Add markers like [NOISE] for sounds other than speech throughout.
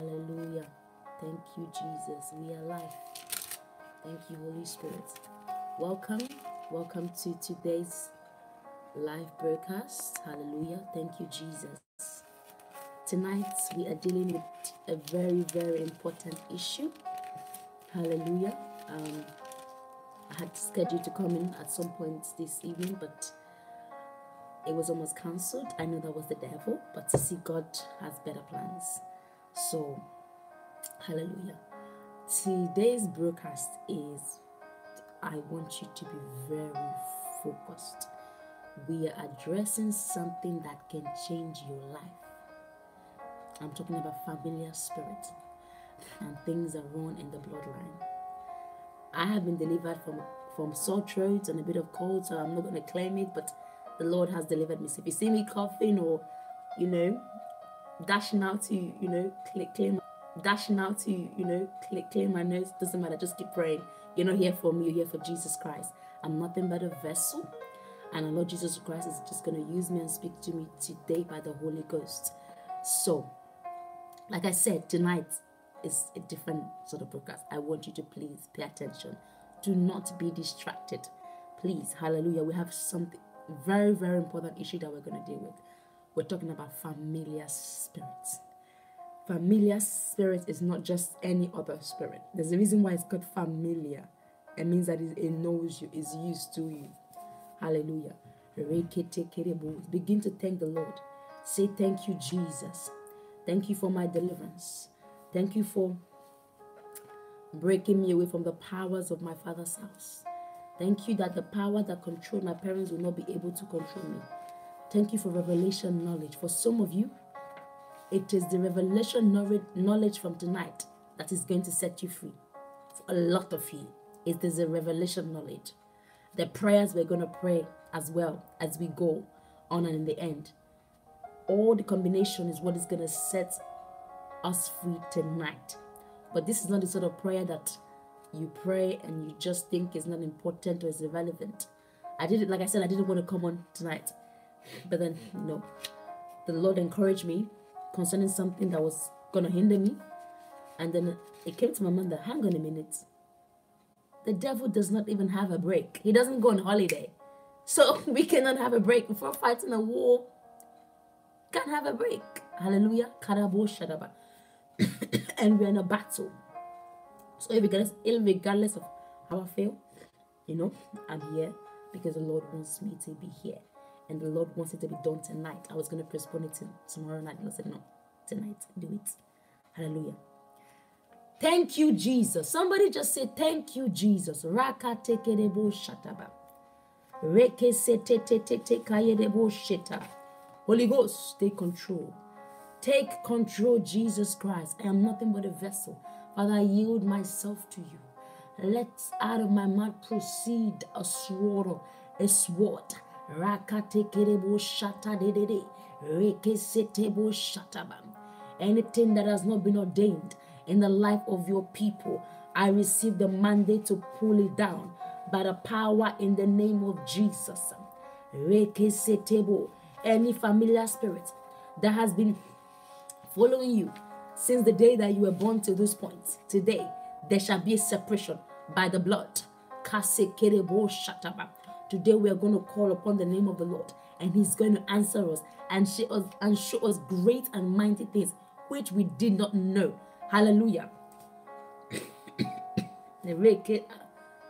Hallelujah. Thank you, Jesus. We are alive. Thank you, Holy Spirit. Welcome. Welcome to today's live broadcast. Hallelujah. Thank you, Jesus. Tonight we are dealing with a very, very important issue. Hallelujah. Um, I had scheduled to come in at some point this evening, but it was almost cancelled. I know that was the devil, but to see God has better plans. So, hallelujah. Today's broadcast is I want you to be very focused. We are addressing something that can change your life. I'm talking about familiar spirit and things that run in the bloodline. I have been delivered from from sore throats and a bit of cold, so I'm not going to claim it, but the Lord has delivered me. So if you see me coughing or, you know, dashing out to, you know, click, claim, dashing out to, you know, click, claim my nose, doesn't matter. Just keep praying. You're not here for me, you're here for Jesus Christ. I'm nothing but a vessel. And the Lord Jesus Christ is just going to use me and speak to me today by the Holy Ghost. So, like I said, tonight is a different sort of broadcast. I want you to please pay attention. Do not be distracted. Please, hallelujah. We have something very, very important issue that we're going to deal with. We're talking about familiar spirits. Familiar spirit is not just any other spirit. There's a reason why it's called familiar. It means that it knows you, is used to you. Hallelujah. Begin to thank the Lord. Say, Thank you, Jesus. Thank you for my deliverance. Thank you for breaking me away from the powers of my father's house. Thank you that the power that controlled my parents will not be able to control me. Thank you for revelation knowledge. For some of you, it is the revelation knowledge from tonight that is going to set you free. For a lot of you, it is the revelation knowledge. The prayers we're going to pray as well as we go on and in the end. All the combination is what is going to set us free tonight. But this is not the sort of prayer that you pray and you just think is not important or is irrelevant. I did it, like I said, I didn't want to come on tonight. But then, you know, the Lord encouraged me concerning something that was going to hinder me. And then it came to my mind that, hang on a minute. The devil does not even have a break. He doesn't go on holiday. So [LAUGHS] we cannot have a break. Before fighting a war, can't have a break. Hallelujah. [COUGHS] and we're in a battle. So regardless, regardless of how I feel, you know, I'm here because the Lord wants me to be here. And the Lord wants it to be done tonight. I was going to postpone it to tomorrow night. I said, no, tonight, do it. Hallelujah. Thank you, Jesus. Somebody just say, Thank you, Jesus. Raka tekerebo shataba. Reke se te te te te. Holy Ghost, take control. Take control, Jesus Christ. I am nothing but a vessel. Father, I yield myself to you. Let out of my mouth proceed a sword, a sword. Rakatekerebo shata de de de. Rekesetebo shataba. Anything that has not been ordained in the life of your people, I receive the mandate to pull it down by the power in the name of Jesus. Rekesetebo. Any familiar spirit that has been following you since the day that you were born to this point. Today, there shall be a separation by the blood. Today we are going to call upon the name of the Lord and he's going to answer us and show us and show us great and mighty things which we did not know. Hallelujah. [COUGHS]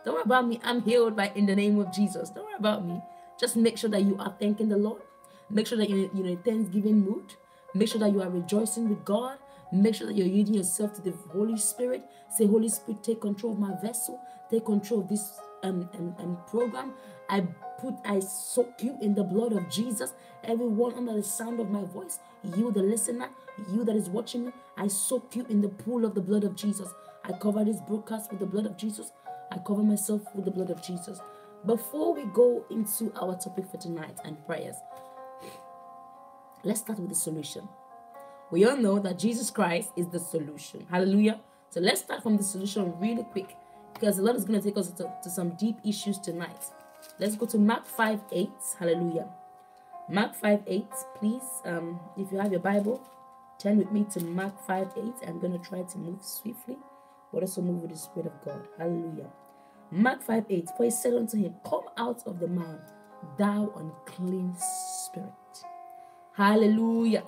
Don't worry about me. I'm healed by in the name of Jesus. Don't worry about me. Just make sure that you are thanking the Lord. Make sure that you're in a thanksgiving mood. Make sure that you are rejoicing with God. Make sure that you're yielding yourself to the Holy Spirit. Say, Holy Spirit, take control of my vessel. Take control of this um, um, um, program. I put, I soak you in the blood of Jesus. Everyone under the sound of my voice, you, the listener, you that is watching me, I soak you in the pool of the blood of Jesus. I cover this broadcast with the blood of Jesus. I cover myself with the blood of Jesus. Before we go into our topic for tonight and prayers, let's start with the solution. We all know that Jesus Christ is the solution. Hallelujah. So let's start from the solution really quick because the Lord is going to take us to, to some deep issues tonight. Let's go to Mark 5 8. Hallelujah. Mark 5 8, please. Um, if you have your Bible, Turn with me to Mark 5 8. I'm going to try to move swiftly, but also move with the Spirit of God. Hallelujah. Mark 5 8. For he said unto him, Come out of the man, thou unclean spirit. Hallelujah.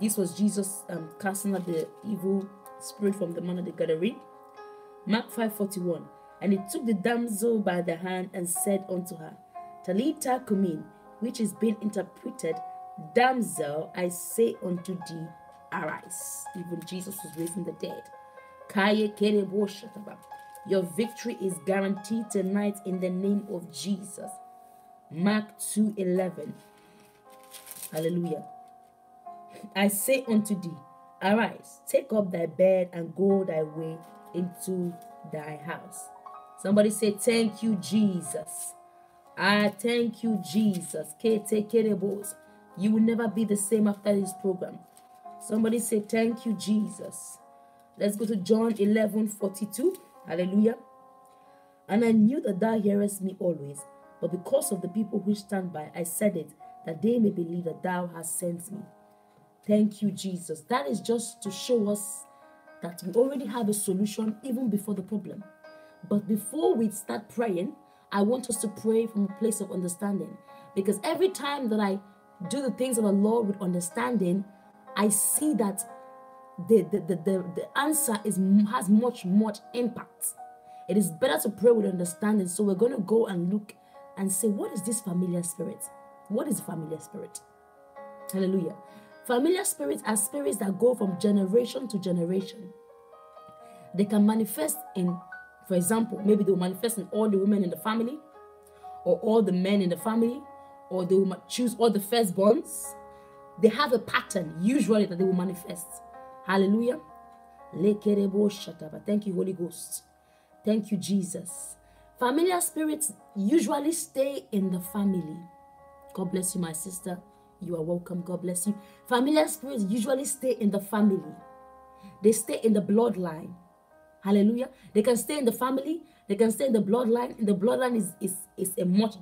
This was Jesus um, casting out the evil spirit from the man of the Gadarene. Mark 5 41. And he took the damsel by the hand and said unto her, Talitha cumi, which is being interpreted, Damsel, I say unto thee, arise. Even Jesus was raising the dead. Your victory is guaranteed tonight in the name of Jesus. Mark 2:11. Hallelujah. I say unto thee, arise, take up thy bed and go thy way into thy house. Somebody say, Thank you, Jesus. I thank you, Jesus. You will never be the same after this program. Somebody say, Thank you, Jesus. Let's go to John 11 42. Hallelujah. And I knew that thou hearest me always, but because of the people who stand by, I said it, that they may believe that thou hast sent me. Thank you, Jesus. That is just to show us that we already have a solution even before the problem. But before we start praying, I want us to pray from a place of understanding. Because every time that I do the things of the Lord with understanding, I see that the, the, the, the, the answer is has much, much impact. It is better to pray with understanding. So we're going to go and look and say, what is this familiar spirit? What is familiar spirit? Hallelujah. Familiar spirits are spirits that go from generation to generation. They can manifest in, for example, maybe they will manifest in all the women in the family, or all the men in the family, or they will choose all the firstborns. They have a pattern usually that they will manifest. Hallelujah. Thank you, Holy Ghost. Thank you, Jesus. Familiar spirits usually stay in the family. God bless you, my sister. You are welcome. God bless you. Familiar spirits usually stay in the family, they stay in the bloodline. Hallelujah. They can stay in the family, they can stay in the bloodline. The bloodline is, is, is a much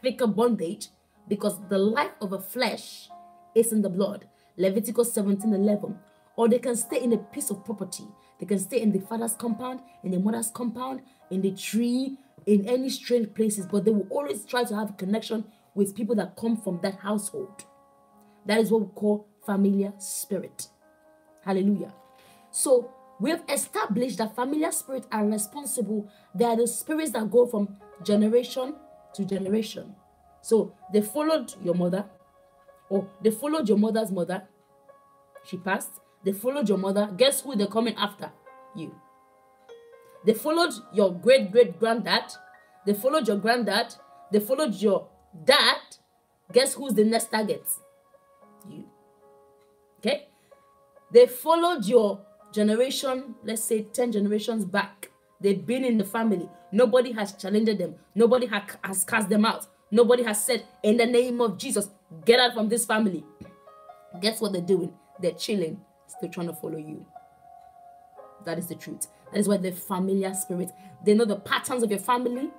thicker bondage because the life of a flesh is in the blood. Leviticus 17 11. Or they can stay in a piece of property. They can stay in the father's compound, in the mother's compound, in the tree, in any strange places, but they will always try to have a connection with people that come from that household. That is what we call familiar spirit. Hallelujah. So we have established that familiar spirits are responsible. They are the spirits that go from generation to generation. So they followed your mother, or they followed your mother's mother. She passed. They followed your mother. Guess who they're coming after? You. They followed your great great granddad. They followed your granddad. They followed your dad. Guess who's the next target? you. Okay? They followed your generation, let's say 10 generations back. They've been in the family. Nobody has challenged them. Nobody has cast them out. Nobody has said, in the name of Jesus, get out from this family. Guess what they're doing? They're chilling, still trying to follow you. That is the truth. That is why the familiar spirit. They know the patterns of your family.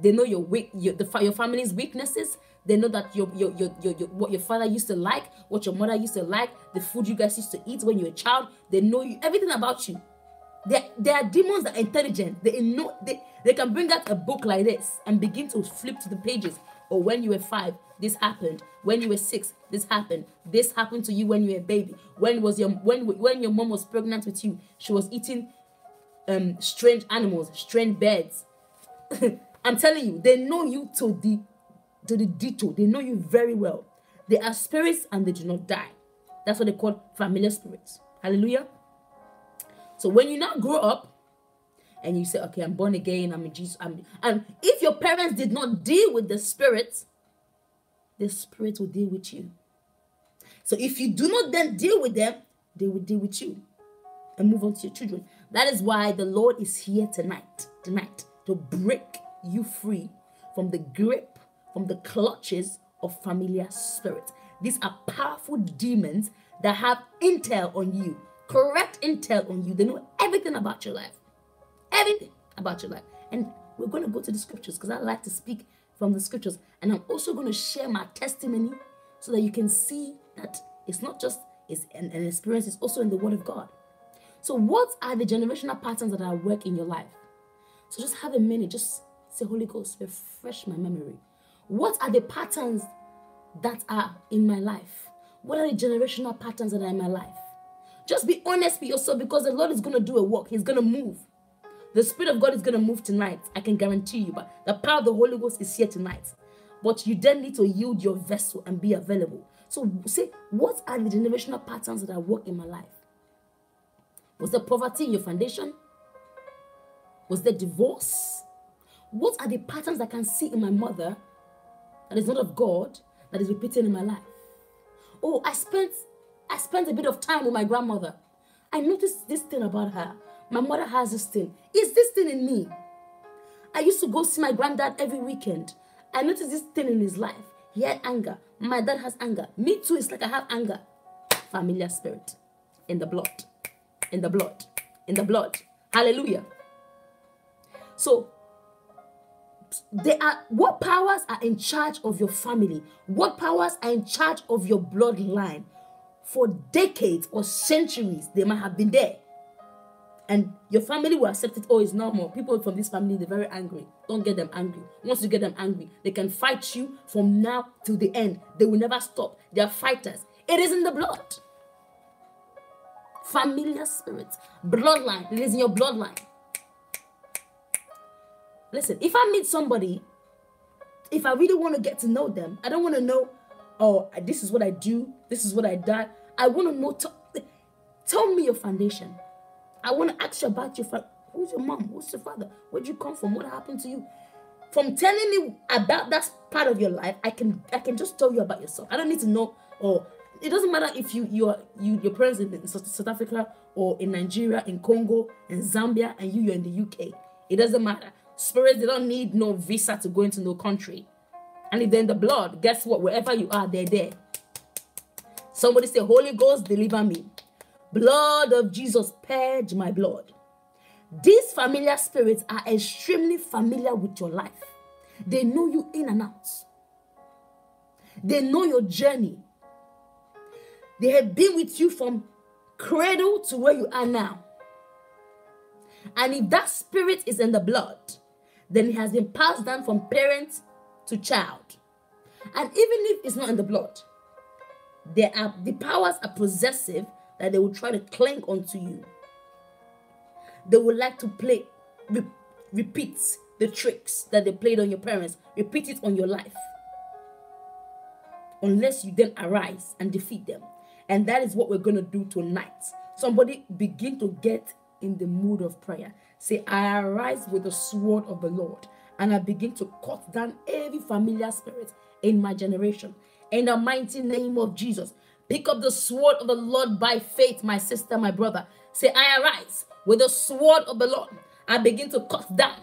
They know your weak, your, the, your family's weaknesses. They know that your, your, your, your, your, what your father used to like, what your mother used to like, the food you guys used to eat when you were a child. They know you, everything about you. They, they are demons that are intelligent. They know they, they can bring out a book like this and begin to flip to the pages. Or oh, when you were five, this happened. When you were six, this happened. This happened to you when you were a baby. When was your when when your mom was pregnant with you, she was eating um strange animals, strange birds. [LAUGHS] I'm telling you, they know you to the to the detail. They know you very well. They are spirits and they do not die. That's what they call familiar spirits. Hallelujah. So when you now grow up and you say, okay, I'm born again, I'm in Jesus, I'm and if your parents did not deal with the spirits, the spirit will deal with you. So if you do not then deal with them, they will deal with you and move on to your children. That is why the Lord is here tonight, tonight, to break you free from the grip from the clutches of familiar spirits. These are powerful demons that have intel on you, correct intel on you. They know everything about your life, everything about your life. And we're going to go to the scriptures because I like to speak from the scriptures. And I'm also going to share my testimony so that you can see that it's not just is and, and experience it's also in the Word of God. So, what are the generational patterns that are at work in your life? So, just have a minute, just say, Holy Ghost, refresh my memory. What are the patterns that are in my life? What are the generational patterns that are in my life? Just be honest with yourself because the Lord is going to do a work. He's going to move. The Spirit of God is going to move tonight. I can guarantee you. But the power of the Holy Ghost is here tonight. But you then need to yield your vessel and be available. So say, what are the generational patterns that I work in my life? Was there poverty in your foundation? Was there divorce? What are the patterns I can see in my mother that is not of God that is repeating in my life? Oh, I spent I spent a bit of time with my grandmother. I noticed this thing about her. My mother has this thing. Is this thing in me? I used to go see my granddad every weekend. I noticed this thing in his life. He had anger. My dad has anger. Me too. It's like I have anger. Familiar spirit in the blood. In the blood. In the blood. Hallelujah. So, there are what powers are in charge of your family? What powers are in charge of your bloodline? For decades or centuries, they might have been there and your family will accept it. Oh, it's normal. People from this family, they're very angry. Don't get them angry. Once you get them angry, they can fight you from now till the end. They will never stop. They are fighters. It is in the blood. Familiar spirits, bloodline. It is in your bloodline. Listen, if I meet somebody, if I really want to get to know them, I don't want to know, oh, this is what I do, this is what I done. I want to know. tell me your foundation. I want to ask you about your father. Who's your mom? Who's your father? Where'd you come from? What happened to you? From telling me about that part of your life, I can I can just tell you about yourself. I don't need to know. Or it doesn't matter if you you are you your parents in South Africa or in Nigeria, in Congo, in Zambia, and you you're in the UK. It doesn't matter. Spirits they don't need no visa to go into no country. And if they're in the blood, guess what? Wherever you are, they're there. Somebody say, Holy Ghost, deliver me. Blood of Jesus, purge my blood. These familiar spirits are extremely familiar with your life. They know you in and out. They know your journey. They have been with you from cradle to where you are now. And if that spirit is in the blood, then it has been passed down from parent to child. And even if it's not in the blood, are the powers are possessive that they will try to cling onto you. They would like to play, re- repeat the tricks that they played on your parents, repeat it on your life. Unless you then arise and defeat them. And that is what we're going to do tonight. Somebody begin to get in the mood of prayer. Say, I arise with the sword of the Lord and I begin to cut down every familiar spirit in my generation. In the mighty name of Jesus, Pick up the sword of the Lord by faith, my sister, my brother. Say, I arise with the sword of the Lord. I begin to cut down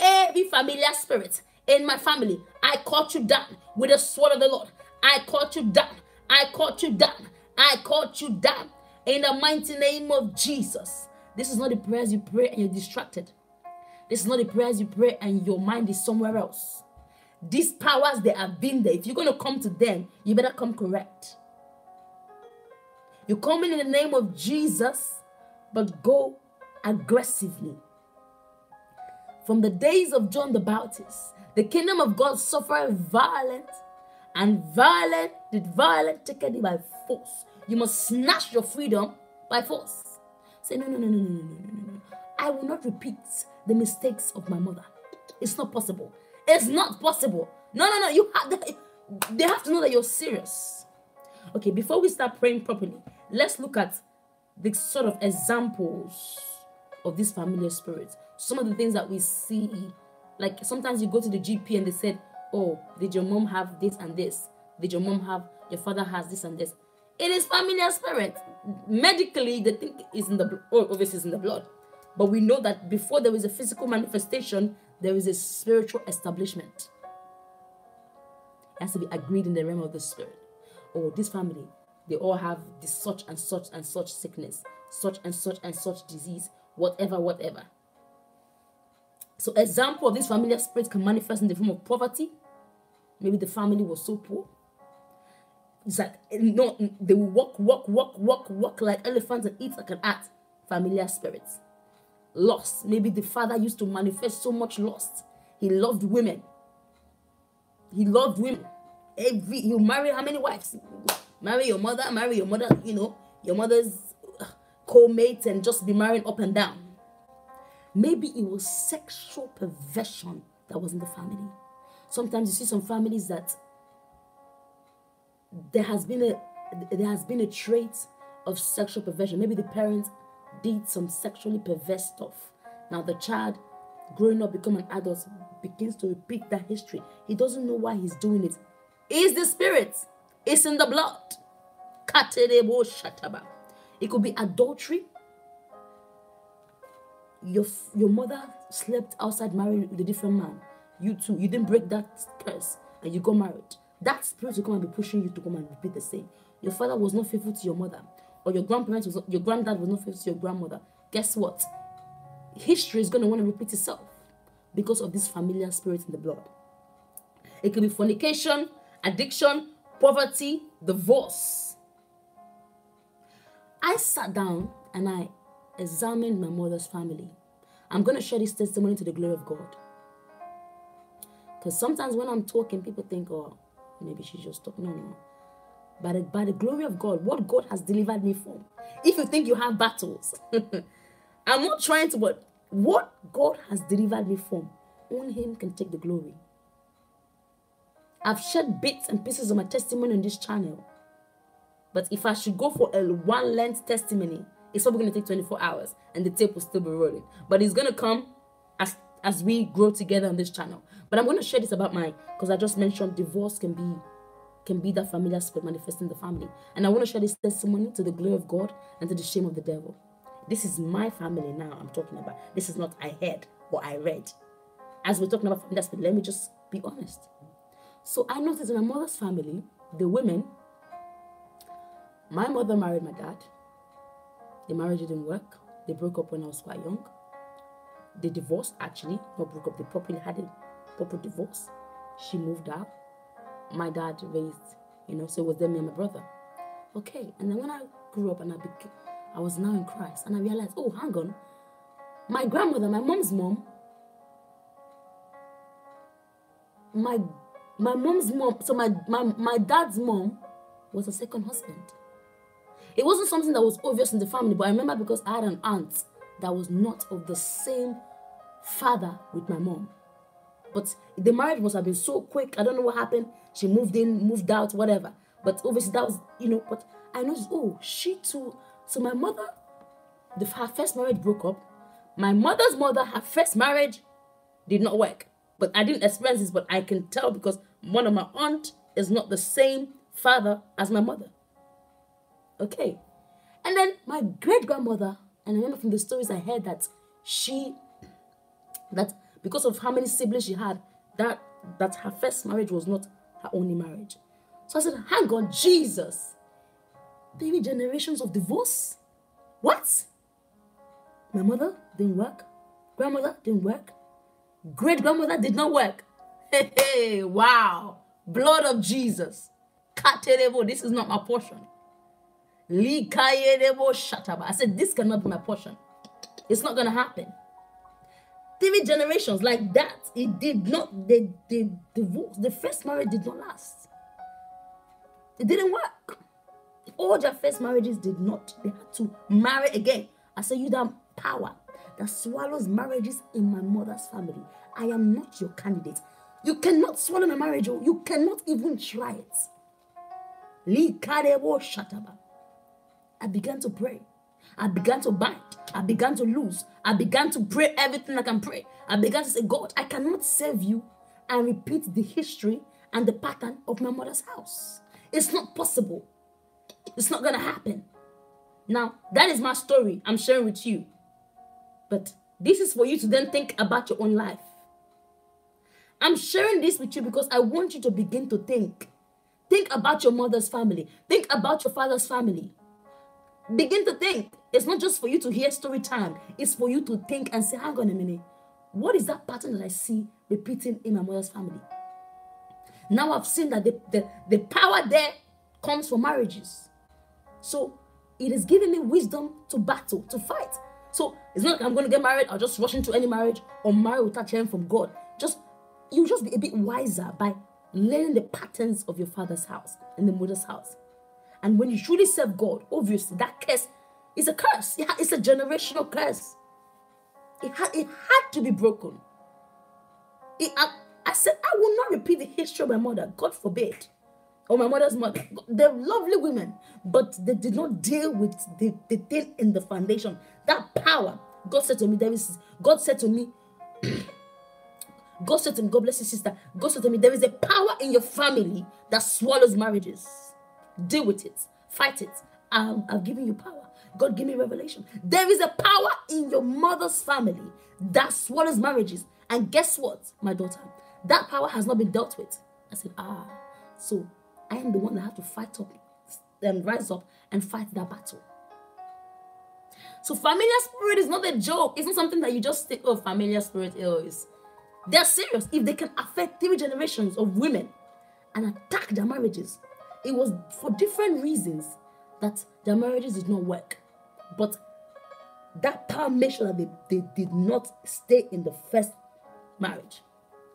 every familiar spirit in my family. I cut you down with the sword of the Lord. I cut you down. I cut you down. I cut you down in the mighty name of Jesus. This is not the prayers you pray and you're distracted. This is not the prayers you pray and your mind is somewhere else. These powers, they have been there. If you're going to come to them, you better come correct. You come in in the name of Jesus, but go aggressively. From the days of John the Baptist, the kingdom of God suffered violent, and violent did violent take it by force. You must snatch your freedom by force. Say, no, no, no, no, no, no, no, no. I will not repeat the mistakes of my mother. It's not possible. It's not possible. No, no, no. You have they have to know that you're serious. Okay, before we start praying properly, let's look at the sort of examples of these familiar spirits. Some of the things that we see, like sometimes you go to the GP and they said, Oh, did your mom have this and this? Did your mom have, your father has this and this? It is familiar spirit. Medically, the thing is in the oh, obviously in the blood. But we know that before there is a physical manifestation, there is a spiritual establishment. It has to be agreed in the realm of the spirit. Oh, this family, they all have this such and such and such sickness, such and such and such disease, whatever, whatever. So, example of this familiar spirit can manifest in the form of poverty. Maybe the family was so poor. It's like eh, no, they will walk, walk, walk, walk, walk like elephants and eat like an ant. Familiar spirits. Lost. Maybe the father used to manifest so much lust. He loved women. He loved women. Every you marry how many wives? Marry your mother, marry your mother, you know, your mother's uh, co-mate and just be marrying up and down. Maybe it was sexual perversion that was in the family. Sometimes you see some families that there has been a there has been a trait of sexual perversion. Maybe the parents did some sexually perverse stuff. Now the child growing up, become an adult, begins to repeat that history. He doesn't know why he's doing it. It's the spirit. It's in the blood. It could be adultery. Your, your mother slept outside married with a different man. You too. You didn't break that curse and you got married. That spirit will come and be pushing you to come and repeat the same. Your father was not faithful to your mother, or your grandparents was not, your granddad was not faithful to your grandmother. Guess what? History is going to want to repeat itself because of this familiar spirit in the blood. It could be fornication, addiction, poverty, divorce. I sat down and I examined my mother's family. I'm going to share this testimony to the glory of God. Because sometimes when I'm talking, people think, oh, maybe she's just talking. No, no. By the, by the glory of God, what God has delivered me from. If you think you have battles, [LAUGHS] I'm not trying to, but what God has delivered me from, only Him can take the glory. I've shared bits and pieces of my testimony on this channel. But if I should go for a one length testimony, it's probably going to take 24 hours and the tape will still be rolling. But it's going to come as, as we grow together on this channel. But I'm going to share this about my, because I just mentioned divorce can be can be that familiar spirit manifesting the family. And I want to share this testimony to the glory of God and to the shame of the devil. This is my family now I'm talking about. This is not I heard or I read. As we're talking about family spirit, let me just be honest. So I noticed in my mother's family, the women, my mother married my dad. The marriage didn't work. They broke up when I was quite young. They divorced actually, not broke up, they properly had a proper divorce. She moved out. My dad raised, you know, so it was them, me and my brother. Okay, and then when I grew up and I became, I was now in Christ, and I realized, oh, hang on, my grandmother, my mom's mom, my my mom's mom, so my, my my dad's mom was a second husband. It wasn't something that was obvious in the family, but I remember because I had an aunt that was not of the same father with my mom. But the marriage must have been so quick. I don't know what happened. She moved in, moved out, whatever. But obviously that was, you know, but I noticed, oh, she too so my mother, the, her first marriage broke up. My mother's mother, her first marriage did not work. But I didn't experience this, but I can tell because one of my aunt is not the same father as my mother. Okay. And then my great grandmother, and I remember from the stories I heard that she, that because of how many siblings she had, that that her first marriage was not her only marriage. So I said, hang on, Jesus. Three generations of divorce? What? My mother didn't work. Grandmother didn't work. Great grandmother did not work. [LAUGHS] Hey, hey, wow. Blood of Jesus. This is not my portion. I said, this cannot be my portion. It's not going to happen. Three generations like that, it did not, the, the divorce, the first marriage did not last. It didn't work all their first marriages did not. They had to marry again. I say you that power that swallows marriages in my mother's family. I am not your candidate. You cannot swallow my marriage. Oh. You cannot even try it. I began to pray. I began to bind. I began to lose. I began to pray everything I can pray. I began to say, God, I cannot serve you and repeat the history and the pattern of my mother's house. It's not possible. It's not going to happen. Now, that is my story I'm sharing with you. But this is for you to then think about your own life. I'm sharing this with you because I want you to begin to think. Think about your mother's family. Think about your father's family. Begin to think. It's not just for you to hear story time. It's for you to think and say, hang on a minute. What is that pattern that I see repeating in my mother's family? Now I've seen that the, the, the power there comes from marriages. So it is giving me wisdom to battle, to fight. So it's not like I'm going to get married, I'll just rush into any marriage or marry without hearing from God. Just You'll just be a bit wiser by learning the patterns of your father's house and the mother's house. And when you truly serve God, obviously that curse is a curse. It's a generational curse. It had, it had to be broken. It, I, I said, I will not repeat the history of my mother. God forbid. Or my mother's mother. They're lovely women, but they did not deal with the, the thing in the foundation. That power. God said to me, there is, God said to me, [CLEARS THROAT] God said to me, God bless you, sister. God said to me, there is a power in your family that swallows marriages. Deal with it. Fight it. i I've given you power. God give me revelation. There is a power in your mother's family that swallows marriages. And guess what, my daughter? That power has not been dealt with. I said, ah, so I am the one that have to fight up and rise up and fight that battle. So familiar spirit is not a joke. It's not something that you just think, oh, familiar spirit is. They're serious. If they can affect three generations of women and attack their marriages, it was for different reasons that their marriages did not work. But that power made sure that they, they did not stay in the first marriage.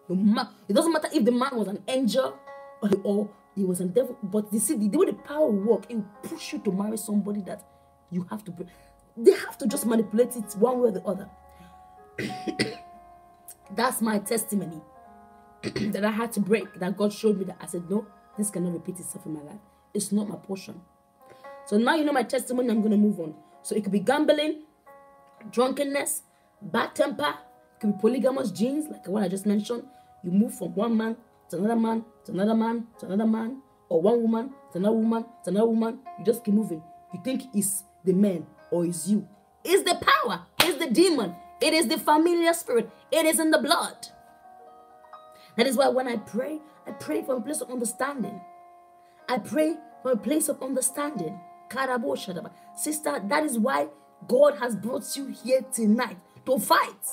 It doesn't matter if the man was an angel or, or he was a devil, but you see, the, the way the power work, it will push you to marry somebody that you have to. They have to just manipulate it one way or the other. [COUGHS] That's my testimony [COUGHS] that I had to break. That God showed me that I said, no, this cannot repeat itself in my life. It's not my portion. So now you know my testimony. I'm going to move on. So it could be gambling, drunkenness, bad temper, it could be polygamous genes, like the one I just mentioned. You move from one man to another man to another man to another man, or one woman to another woman to another woman. You just keep moving. You think it's the man or it's you. It's the power, it's the demon, it is the familiar spirit, it is in the blood. That is why when I pray, I pray from a place of understanding. I pray from a place of understanding. Sister, that is why God has brought you here tonight to fight.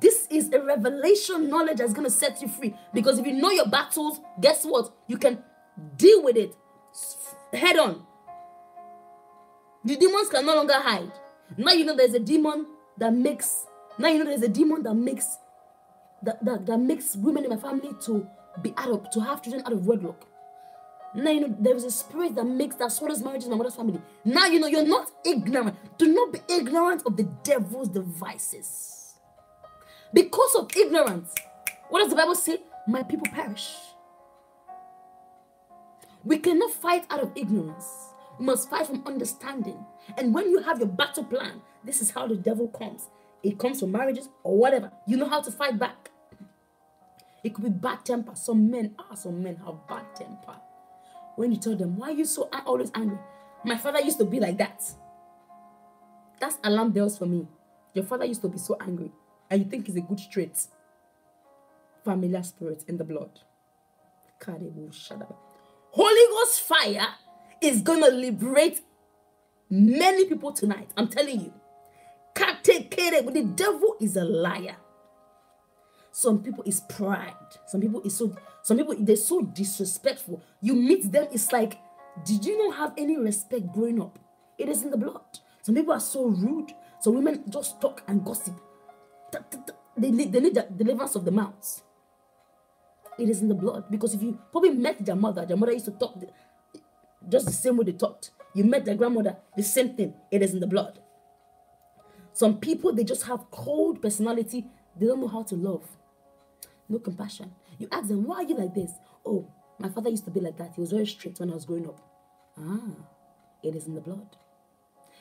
This is a revelation knowledge that's going to set you free. Because if you know your battles, guess what? You can deal with it head on. The demons can no longer hide. Now you know there's a demon that makes, now you know there's a demon that makes, that, that, that makes women in my family to be out of, to have children out of wedlock. Now you know there is a spirit that makes that swallows marriages in my mother's family. Now you know you're not ignorant. Do not be ignorant of the devil's devices. Because of ignorance, what does the Bible say? My people perish. We cannot fight out of ignorance. We must fight from understanding. And when you have your battle plan, this is how the devil comes. It comes from marriages or whatever. You know how to fight back. It could be bad temper. Some men are, ah, some men have bad temper when you tell them, Why are you so always angry? My father used to be like that. That's alarm bells for me. Your father used to be so angry, and you think he's a good trait. Familiar spirit in the blood. Holy Ghost fire is gonna liberate many people tonight. I'm telling you. The devil is a liar. Some people is pride. Some people is so some people they're so disrespectful. You meet them, it's like, did you not have any respect growing up? It is in the blood. Some people are so rude. Some women just talk and gossip. They need, they need the deliverance of the mouths. It is in the blood. Because if you probably met their mother, their mother used to talk just the same way they talked. You met their grandmother, the same thing. It is in the blood. Some people, they just have cold personality. They don't know how to love no compassion. You ask them, why are you like this? Oh, my father used to be like that. He was very strict when I was growing up. Ah, it is in the blood.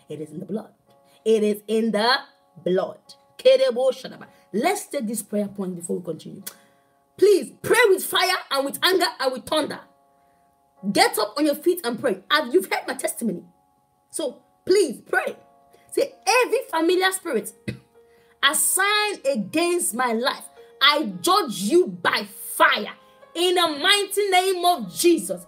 It is in the blood. It is in the blood. Let's take this prayer point before we continue. Please pray with fire and with anger and with thunder. Get up on your feet and pray. And you've heard my testimony. So please pray. Say, every familiar spirit [CLEARS THROAT] assigned against my life I judge you by fire in the mighty name of Jesus.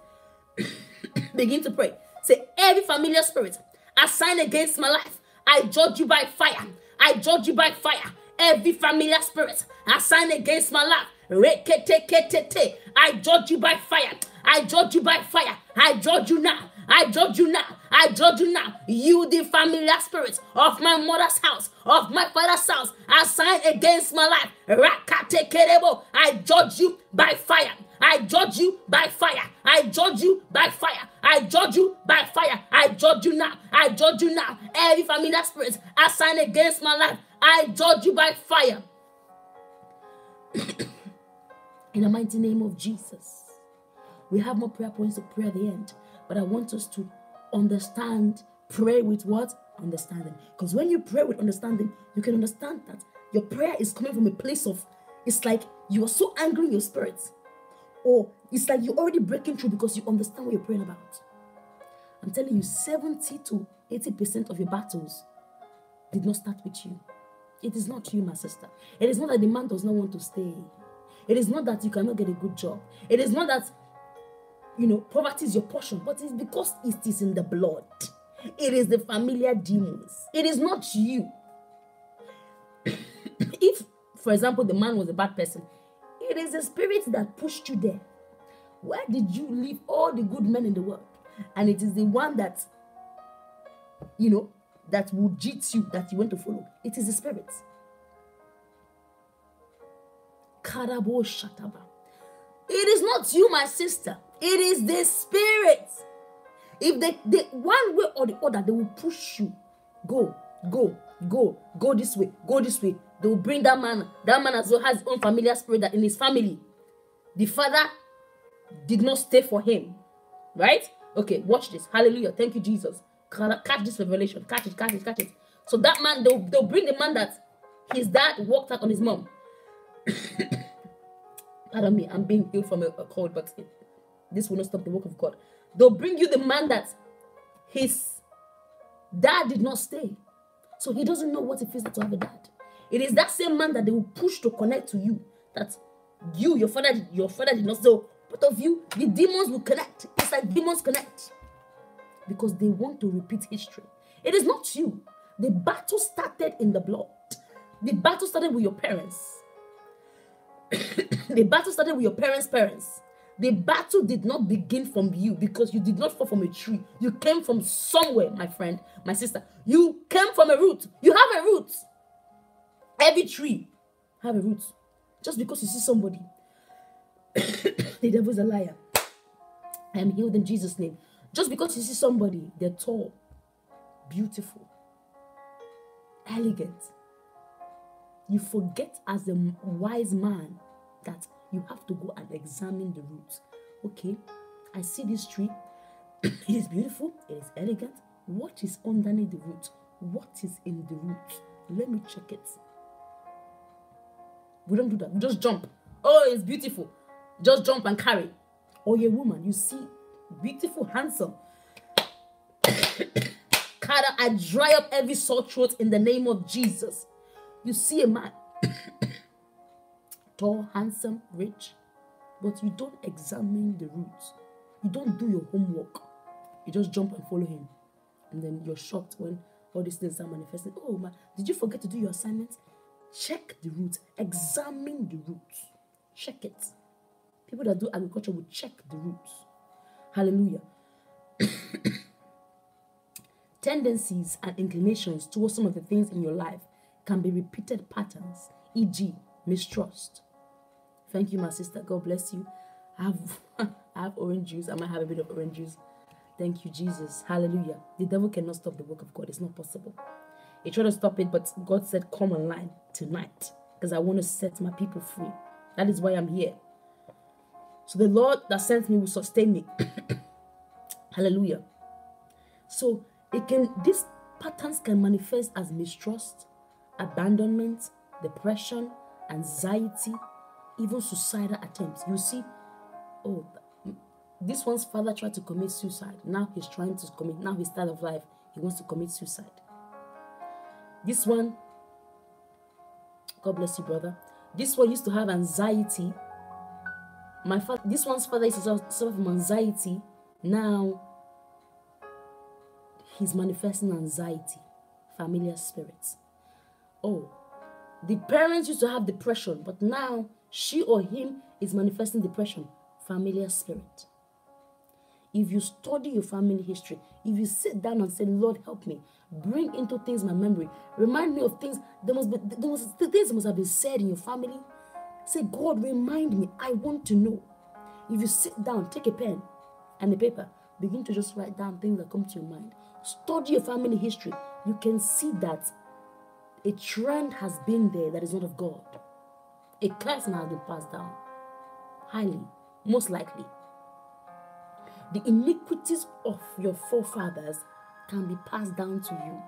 [COUGHS] Begin to pray. Say, every familiar spirit assigned against my life, I judge you by fire. I judge you by fire. Every familiar spirit assigned against my life, I judge you by fire. I judge you by fire. I judge you now. I judge you now. I judge you now. You, the familiar spirits of my mother's house, of my father's house, assigned against my life. I judge you by fire. I judge you by fire. I judge you by fire. I judge you by fire. I judge you now. I judge you now. Every familiar spirit assigned against my life. I judge you by fire. [COUGHS] In the mighty name of Jesus. We have more prayer points to pray at the end, but I want us to understand, pray with what? Understanding. Because when you pray with understanding, you can understand that your prayer is coming from a place of, it's like you are so angry in your spirit. Or it's like you're already breaking through because you understand what you're praying about. I'm telling you, 70 to 80% of your battles did not start with you. It is not you, my sister. It is not that the man does not want to stay. It is not that you cannot get a good job. It is not that you know, poverty is your portion, but it's because it is in the blood. It is the familiar demons. It is not you. [COUGHS] if, for example, the man was a bad person, it is the spirit that pushed you there. Where did you leave all the good men in the world? And it is the one that, you know, that will cheat you that you want to follow. It is the spirit. Karabo Shataba. It is not you, my sister. It is the spirit. If they, they one way or the other, they will push you. Go, go, go, go this way, go this way. They will bring that man. That man as well has his own familiar spirit that in his family. The father did not stay for him. Right? Okay, watch this. Hallelujah. Thank you, Jesus. Catch this revelation. Catch it, catch it, catch it. So that man, they'll, they'll bring the man that his dad walked out on his mom. [COUGHS] Pardon me, I'm being ill from a, a cold, but this will not stop the work of God. They'll bring you the man that his dad did not stay. So he doesn't know what it feels to have a dad. It is that same man that they will push to connect to you. That you, your father, your father did not. So both of you, the demons will connect. It's like demons connect. Because they want to repeat history. It is not you. The battle started in the blood. The battle started with your parents. [COUGHS] the battle started with your parents' parents. The battle did not begin from you because you did not fall from a tree. You came from somewhere, my friend, my sister. You came from a root. You have a root. Every tree have a root. Just because you see somebody, [COUGHS] the devil is a liar. I am healed in Jesus' name. Just because you see somebody, they're tall, beautiful, elegant. You forget as a wise man that you have to go and examine the roots. Okay, I see this tree. [CLEARS THROAT] it is beautiful, it is elegant. What is underneath the root? What is in the root? Let me check it. We don't do that. We just jump. Oh, it's beautiful. Just jump and carry. Oh, or you're a woman, you see beautiful, handsome. [COUGHS] Cara, I dry up every sore throat in the name of Jesus. You see a man tall, handsome, rich, but you don't examine the roots. You don't do your homework. You just jump and follow him. And then you're shocked when all these things are manifesting. Oh man, did you forget to do your assignments? Check the roots. Examine the roots. Check it. People that do agriculture will check the roots. Hallelujah. [COUGHS] Tendencies and inclinations towards some of the things in your life can be repeated patterns, e.g., mistrust, Thank you, my sister. God bless you. I have, [LAUGHS] I have orange juice. I might have a bit of orange juice. Thank you, Jesus. Hallelujah. The devil cannot stop the work of God. It's not possible. He tried to stop it, but God said, Come online tonight because I want to set my people free. That is why I'm here. So the Lord that sent me will sustain me. [COUGHS] Hallelujah. So it can these patterns can manifest as mistrust, abandonment, depression, anxiety, even suicidal attempts. You see, oh, this one's father tried to commit suicide. Now he's trying to commit, now his style of life, he wants to commit suicide. This one, God bless you, brother. This one used to have anxiety. My father, this one's father used to suffer from anxiety. Now he's manifesting anxiety, familiar spirits. Oh, the parents used to have depression, but now she or him is manifesting depression, familiar spirit. If you study your family history, if you sit down and say, Lord, help me, bring into things my memory, remind me of things, there must be there must, things must have been said in your family. Say, God, remind me. I want to know. If you sit down, take a pen and a paper, begin to just write down things that come to your mind. Study your family history. You can see that a trend has been there that is not of God. A curse has been passed down. Highly, most likely. The iniquities of your forefathers can be passed down to you.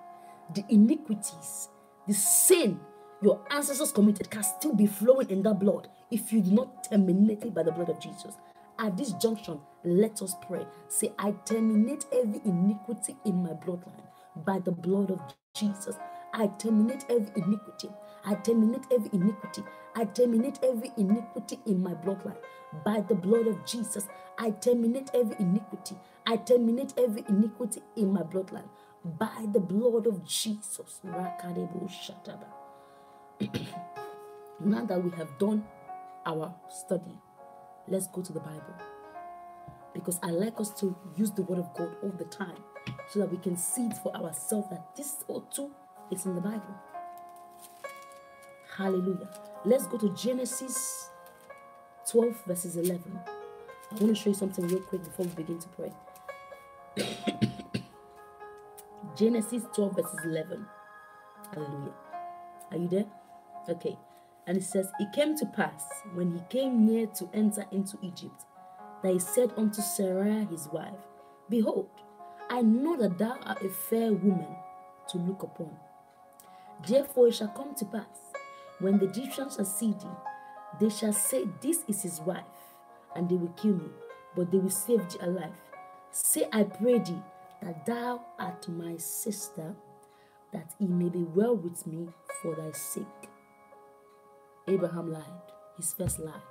The iniquities, the sin your ancestors committed can still be flowing in that blood if you do not terminate it by the blood of Jesus. At this junction, let us pray. Say, I terminate every iniquity in my bloodline by the blood of Jesus. I terminate every iniquity. I terminate every iniquity. I terminate every iniquity in my bloodline by the blood of Jesus. I terminate every iniquity. I terminate every iniquity in my bloodline by the blood of Jesus. [CLEARS THROAT] now that we have done our study, let's go to the Bible. Because I like us to use the Word of God all the time so that we can see it for ourselves that this too is in the Bible. Hallelujah. Let's go to Genesis 12, verses 11. I want to show you something real quick before we begin to pray. [COUGHS] Genesis 12, verses 11. Hallelujah. Are you there? Okay. And it says, It came to pass when he came near to enter into Egypt that he said unto Sarah his wife, Behold, I know that thou art a fair woman to look upon. Therefore it shall come to pass, when the Egyptians shall see thee, they shall say, This is his wife, and they will kill me, but they will save thee alive. Say, I pray thee, that thou art my sister, that it may be well with me for thy sake. Abraham lied, his first lie.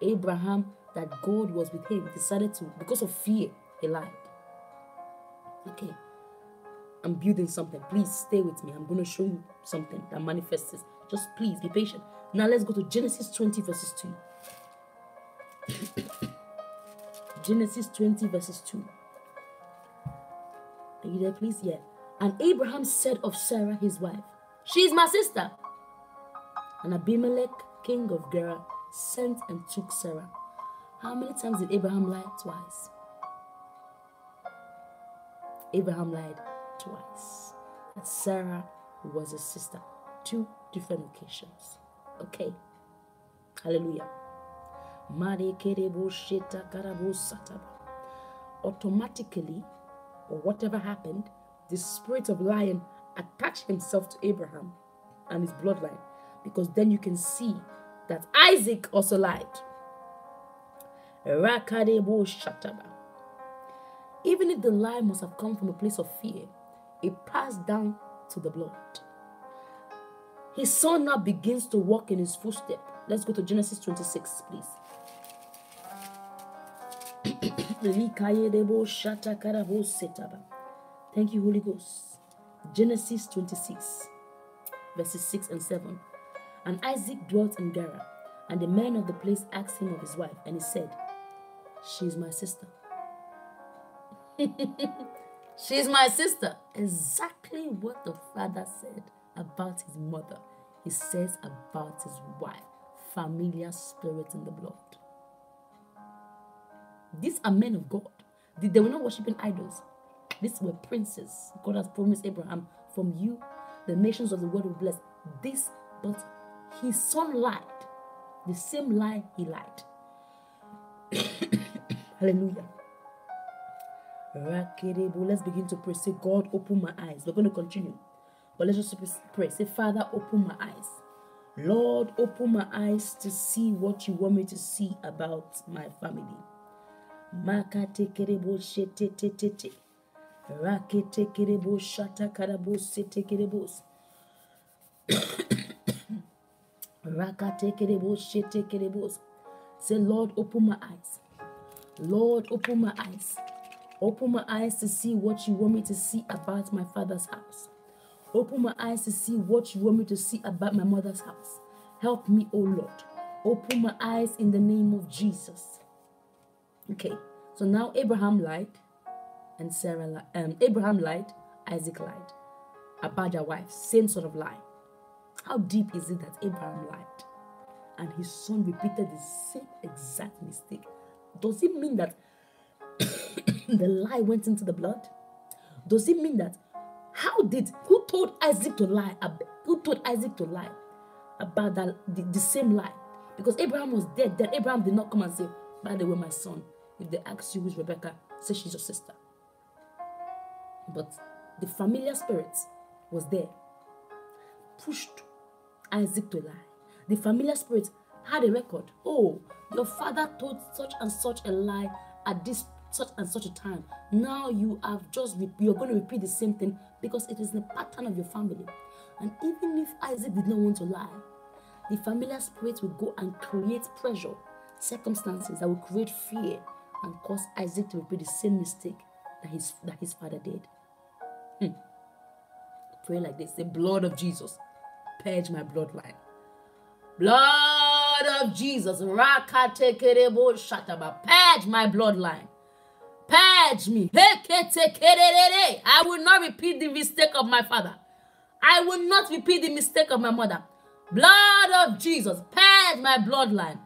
Abraham, that God was with him, decided to, because of fear, he lied. Okay. I'm building something. Please stay with me. I'm going to show you something that manifests this. Just please be patient. Now let's go to Genesis 20, verses 2. [COUGHS] Genesis 20, verses 2. Are you there, please? Yeah. And Abraham said of Sarah, his wife, She is my sister. And Abimelech, king of Gerar, sent and took Sarah. How many times did Abraham lie? Twice. Abraham lied twice. That Sarah was a sister. Two different occasions. Okay. Hallelujah. Automatically, or whatever happened, the spirit of lion attached himself to Abraham and his bloodline. Because then you can see that Isaac also lied. Even if the lie must have come from a place of fear, it passed down to the blood. His son now begins to walk in his footstep. Let's go to Genesis 26, please. [COUGHS] Thank you, Holy Ghost. Genesis 26, verses 6 and 7. And Isaac dwelt in Gerar, and the men of the place asked him of his wife, and he said, She is my sister. [LAUGHS] She's my sister. Exactly what the father said about his mother, he says about his wife. Familiar spirit in the blood. These are men of God. They were not worshiping idols. These were princes. God has promised Abraham, from you, the nations of the world will bless. This, but his son lied. The same lie he lied. [COUGHS] Hallelujah. Let's begin to pray. Say, God, open my eyes. We're going to continue. But let's just pray. Say, Father, open my eyes. Lord, open my eyes to see what you want me to see about my family. Makate kerebo shete te te te. Rakete. Say, Lord, open my eyes. Lord, open my eyes. Open my eyes to see what you want me to see about my father's house. Open my eyes to see what you want me to see about my mother's house. Help me, O Lord. Open my eyes in the name of Jesus. Okay, so now Abraham lied and Sarah lied. Um, Abraham lied, Isaac lied about their wife. Same sort of lie. How deep is it that Abraham lied and his son repeated the same exact mistake? Does it mean that the lie went into the blood? Does it mean that how did who told Isaac to lie? Who told Isaac to lie about that the, the same lie? Because Abraham was dead. Then Abraham did not come and say, by the way, my son, if they ask you who's Rebecca, say she's your sister. But the familiar spirit was there, pushed Isaac to lie. The familiar spirit had a record. Oh, your father told such and such a lie at this such and such a time. Now you have just you're going to repeat the same thing because it is the pattern of your family. And even if Isaac did not want to lie, the familiar spirit will go and create pressure, circumstances that will create fear and cause Isaac to repeat the same mistake that his that his father did. Hmm. Pray like this: the blood of Jesus, purge my bloodline. Blood of Jesus, purge my bloodline. Purge me. I will not repeat the mistake of my father. I will not repeat the mistake of my mother. Blood of Jesus, purge my bloodline.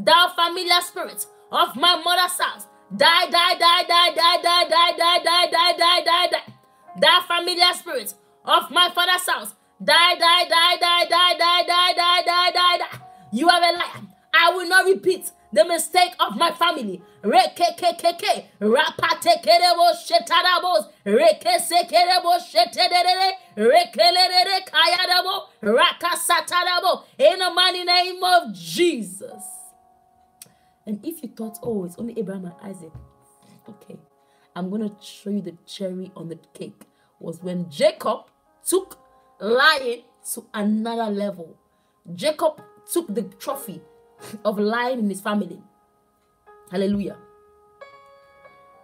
Thou familiar spirit of my mother's house. Die, die, die, die, die, die, die, die, die, die, die, die, die. Thou familiar spirit of my father's house. Die, die, die, die, die, die, die, die, die, die, die. You are a liar. I will not repeat the mistake of my family. Rekekekeke, rapatekerebo shetarabos, rekesekerebo shetedere, rekelere kayadabo, rakasatarabo, in the mighty name of Jesus. And if you thought, oh, it's only Abraham and Isaac, okay, I'm going to show you the cherry on the cake. Was when Jacob took lying to another level. Jacob took the trophy of lying in his family. Hallelujah.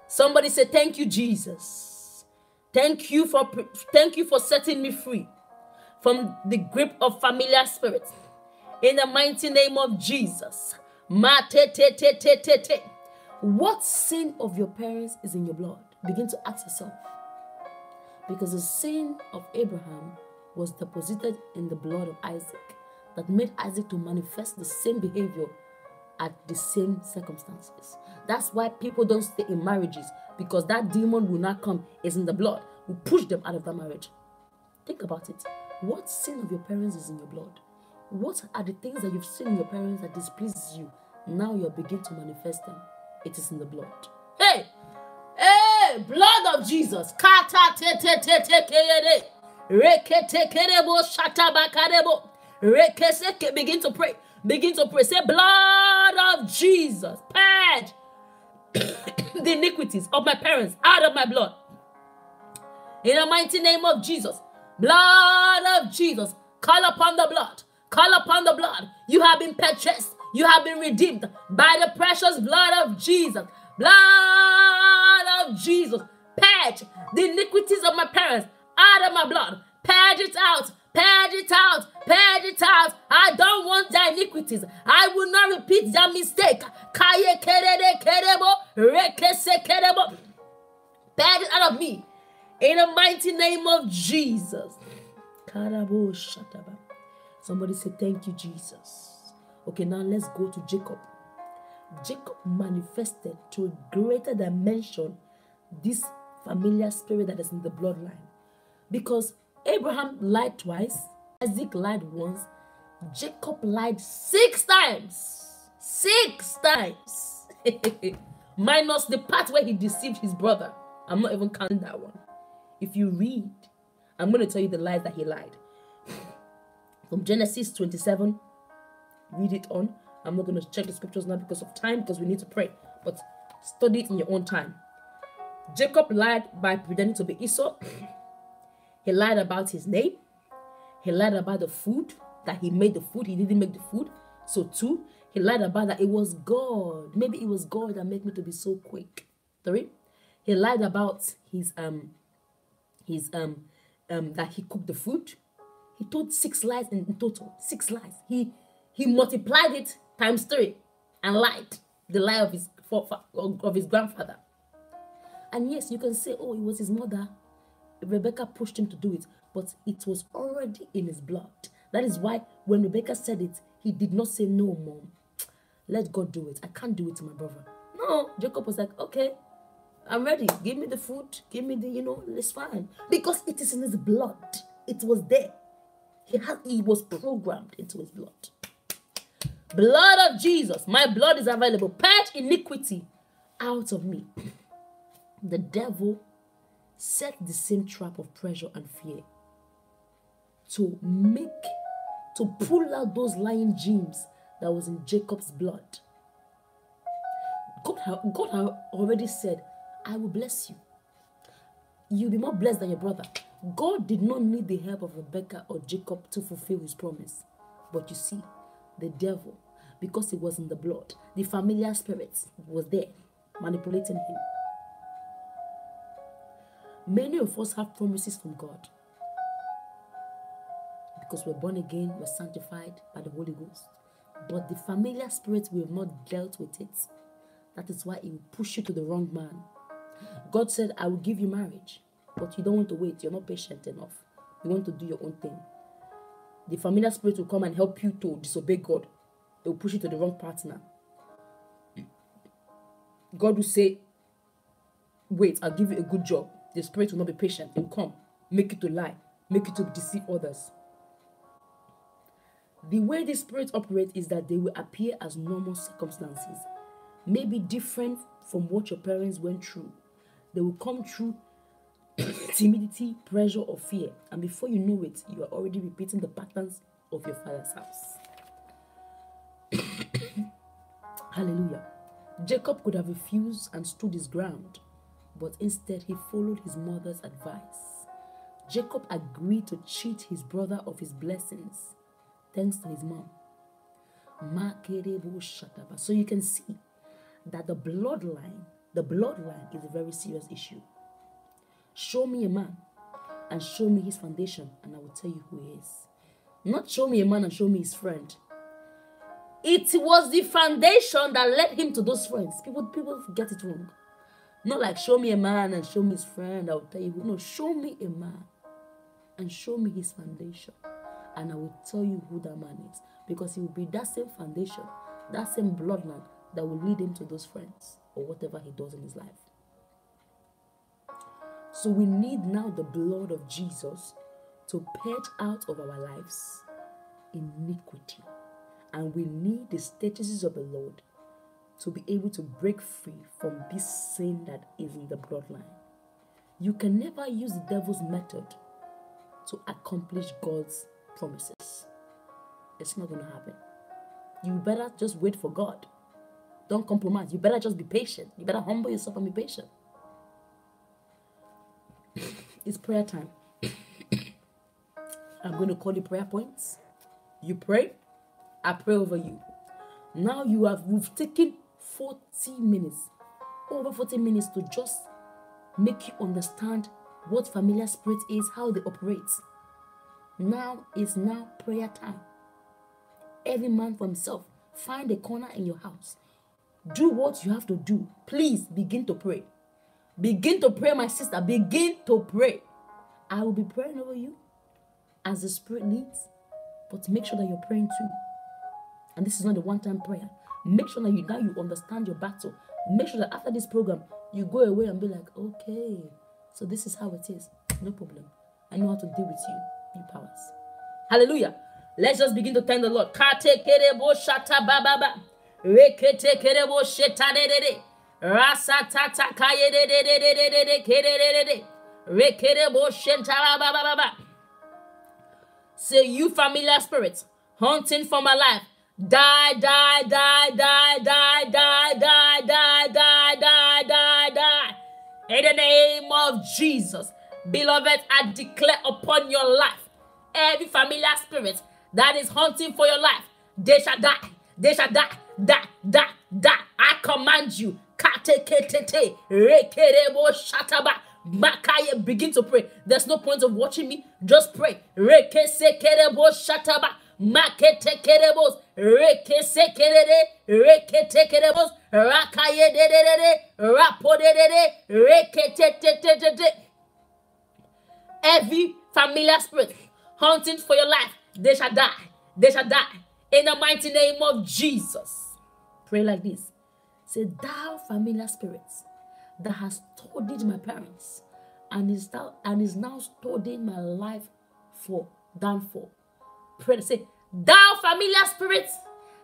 Somebody say, Thank you, Jesus. Thank you for thank you for setting me free from the grip of familiar spirits. In the mighty name of Jesus. What sin of your parents is in your blood? Begin to ask yourself. Because the sin of Abraham was deposited in the blood of Isaac that made Isaac to manifest the same behavior at the same circumstances. That's why people don't stay in marriages because that demon will not come, is in the blood, will push them out of that marriage. Think about it. What sin of your parents is in your blood? What are the things that you've seen in your parents that displeases you? Now you're beginning to manifest them. It is in the blood. Hey! Blood of Jesus. Kata te te te te ke Reke te kerebo shata bakarebo. Begin to pray. Begin to pray. Say, blood of Jesus, purge [COUGHS] the iniquities of my parents out of my blood. In the mighty name of Jesus, blood of Jesus, call upon the blood. Call upon the blood. You have been purchased. You have been redeemed by the precious blood of Jesus. Blood of Jesus. Purge the iniquities of my parents out of my blood. Purge it out Purge it out. Purge it out. I don't want their iniquities. I will not repeat their mistake. Kaye kerede kerebo. Rekese kerebo. Purge it out of me. In the mighty name of Jesus. Shataba. Somebody say, Thank you, Jesus. Okay, now let's go to Jacob. Jacob manifested to a greater dimension this familiar spirit that is in the bloodline. Because Abraham lied twice, Isaac lied once, Jacob lied six times. Six times. [LAUGHS] Minus the part where he deceived his brother. I'm not even counting that one. If you read, I'm going to tell you the lies that he lied. From Genesis 27, read it on. I'm not going to check the scriptures now because of time, because we need to pray. But study it in your own time. Jacob lied by pretending to be Esau. He lied about his name. He lied about the food that he made the food. He didn't make the food. So two, He lied about that. It was God. Maybe it was God that made me to be so quick. Sorry? He lied about his um his um um that he cooked the food. He told six lies in total. Six lies. He he multiplied it times three and lied the lie of his of his grandfather. And yes, you can say, oh, it was his mother. Rebecca pushed him to do it, but it was already in his blood. That is why when Rebecca said it, he did not say, no, mom. Let God do it. I can't do it to my brother. No, Jacob was like, okay, I'm ready. Give me the food. Give me the, you know, it's fine. Because it is in his blood. It was there. He had he was programmed into his blood. Blood of Jesus, my blood is available. Purge iniquity out of me. The devil set the same trap of pressure and fear to make, to pull out those lying genes that was in Jacob's blood. God, God already said, I will bless you. You'll be more blessed than your brother. God did not need the help of Rebecca or Jacob to fulfill his promise. But you see, the devil, because it was in the blood, the familiar spirits was there manipulating him. Many of us have promises from God because we're born again, we're sanctified by the Holy Ghost. But the familiar spirit, we have not dealt with it. That is why it will push you to the wrong man. God said, I will give you marriage, but you don't want to wait. You're not patient enough. You want to do your own thing. The familiar spirit will come and help you to disobey God. It will push you to the wrong partner. God will say, Wait, I'll give you a good job. The spirit will not be patient. It will come, make you to lie, make you to deceive others. The way the spirit operates is that they will appear as normal circumstances, maybe different from what your parents went through. They will come through [COUGHS] timidity, pressure, or fear, and before you know it, you are already repeating the patterns of your father's house. [COUGHS] Hallelujah. Jacob could have refused and stood his ground, but instead he followed his mother's advice. Jacob agreed to cheat his brother of his blessings thanks to his mom. So you can see that the bloodline, the bloodline is a very serious issue. Show me a man and show me his foundation, and I will tell you who he is. Not show me a man and show me his friend. It was the foundation that led him to those friends. People, people get it wrong. Not like show me a man and show me his friend. I will tell you. No, show me a man and show me his foundation and I will tell you who that man is because it will be that same foundation, that same bloodline that will lead him to those friends or whatever he does in his life. So we need now the blood of Jesus to purge out of our lives iniquity. And we need the statuses of the Lord to be able to break free from this sin that is in the bloodline. You can never use the devil's method to accomplish God's promises. It's not going to happen. You better just wait for God. Don't compromise. You better just be patient. You better humble yourself and be patient. [LAUGHS] it's prayer time. [COUGHS] I'm going to call you prayer points. You pray, I pray over you. Now you have we've taken 40 minutes, over 40 minutes to just make you understand what familiar spirit is, how they operate. Now is now prayer time. Every man for himself. Find a corner in your house. Do what you have to do. Please begin to pray. Begin to pray, my sister. Begin to pray. I will be praying over you as the Spirit leads, but make sure that you're praying too. And this is not a one time prayer. Make sure that you now you understand your battle. Make sure that after this program, you go away and be like, okay, so this is how it is. No problem. I know how to deal with you new powers. Hallelujah. Let's just begin to thank the Lord. Kate kerebo shata kerebo sheta de de de. Rasa tata kaye de de de de de de de kere de de de. Rekerebo shenta bababa. Say you familiar spirits hunting for my life. Die, die, die, die, die, die, die, die, die, die, die, die. In the name of Jesus. Beloved, I declare upon your life every familiar spirit that is hunting for your life, they shall die. They shall die. die, die, die. I command you. Kateketete, rekerebo shataba. Makaya, begin to pray. There's no point of watching me. Just pray. Rekesekerebo shataba. Makete kerebos. Rekesekerede. Rekete kerebos. Rakaye de de de de. Rapo de de de. Rekete te te te te. Every familiar spirit hunting for your life, they shall die. They shall die. In the mighty name of Jesus. Pray like this. Say, Thou familiar spirits that has studied my parents and is now and is now studying my life for downfall. Pray say, Thou familiar spirits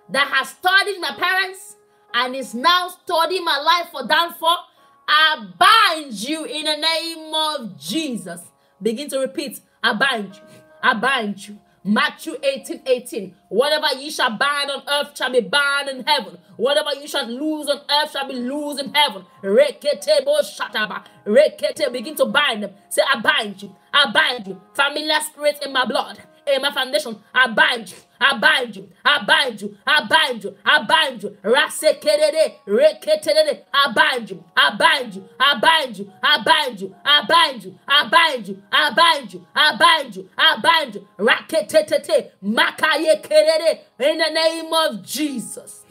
that has studied my parents and is now studying my life for downfall, I bind you in the name of Jesus. Begin to repeat, I bind you, I bind you, Matthew 18 18. Whatever ye shall bind on earth shall be bound in heaven. Whatever you shall lose on earth shall be loose in heaven. Rekete shataba. Rekete. Begin to bind them. Say, I bind you. I bind you. Familiar spirits in my blood my foundation. I bind you. I bind you. I bind you. I bind you. I bind you. Rasekerede. Reketerede. I bind you. I bind you. I bind you. I bind you. I bind you. I bind you. I bind you. I bind you. I bind you. Raketete. Makaye kerede. In the name of Jesus.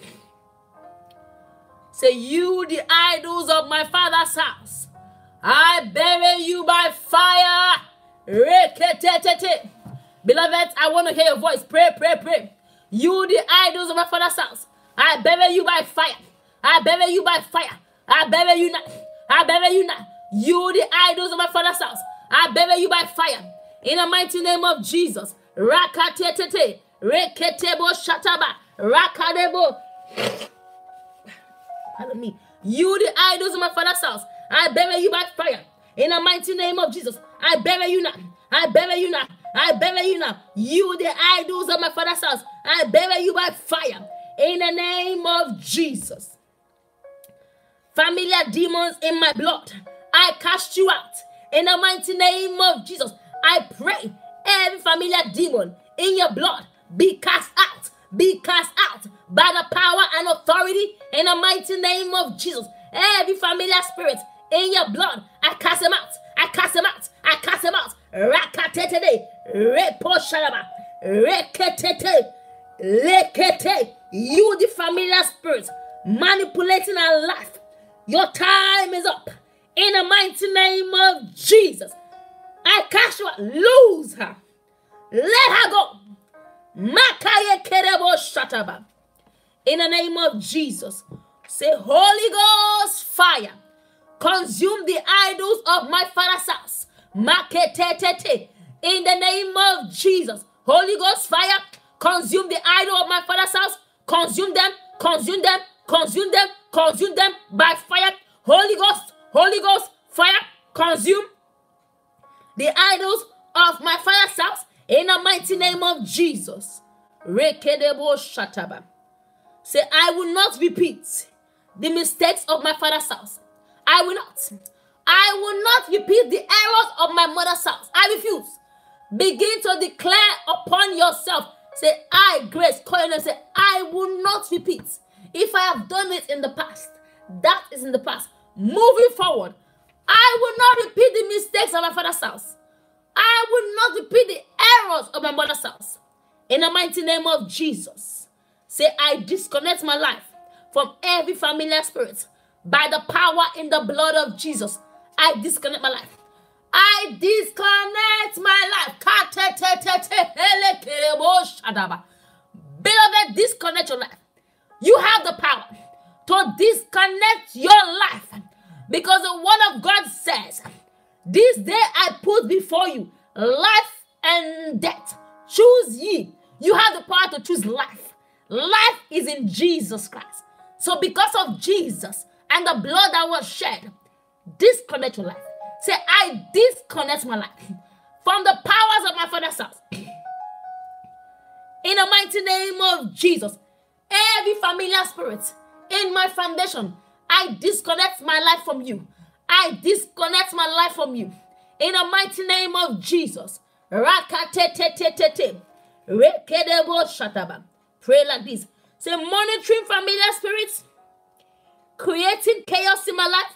Say, you the idols of my father's house. I bury you by fire. Reketete. Beloved, I want to hear your voice. Pray, pray, pray. You, the idols of my father's house, I bury you by fire. I bury you by fire. I bury you now. I bury you now. You, the idols of my father's house, I bury you by fire. In the mighty name of Jesus. Rakatete, reketebo shataba, rakadebo. Pardon me. You, the idols of my father's house, I bury you by fire. In the mighty name of Jesus, I bury you now. I bury you now. I bury you now. You, the idols of my father's house, I bury you by fire. In the name of Jesus. Familiar demons in my blood, I cast you out. In the mighty name of Jesus, I pray every familiar demon in your blood be cast out. Be cast out by the power and authority in the mighty name of Jesus. Every familiar spirit in your blood, I cast them out. I cast them out. I cast them out. Rakatete, reposharaba, reketete, lekete. You, the familiar spirits, manipulating our life. Your time is up. In the mighty name of Jesus, I cast you. Lose her. Let her go. Makaye kerebo shataba. In the name of Jesus, say, Holy Ghost fire, consume the idols of my father's In the name of Jesus. Holy Ghost fire. Consume the idol of my father's house. Consume them. Consume them. Consume them. Consume them by fire. Holy Ghost. Holy Ghost fire. Consume the idols of my father's house. In the mighty name of Jesus. Rekedebo shataba. Say, I will not repeat the mistakes of my father's house. I will not. I will not repeat the errors of my mother's house. I refuse. Begin to declare upon yourself. Say, I, Grace, call and say, I will not repeat. If I have done it in the past, that is in the past. Moving forward, I will not repeat the mistakes of my father's house. I will not repeat the errors of my mother's house. In the mighty name of Jesus, say, I disconnect my life from every familiar spirit by the power in the blood of Jesus. I disconnect my life. I disconnect my life. Beloved, disconnect your life. You have the power to disconnect your life because the word of God says, This day I put before you life and death. Choose ye. You have the power to choose life. Life is in Jesus Christ. So, because of Jesus and the blood that was shed, disconnect your life. Say, I disconnect my life from the powers of my father's house. In the mighty name of Jesus, every familiar spirit in my foundation, I disconnect my life from you. I disconnect my life from you. In the mighty name of Jesus. Pray like this. Say, monitoring familiar spirits, creating chaos in my life.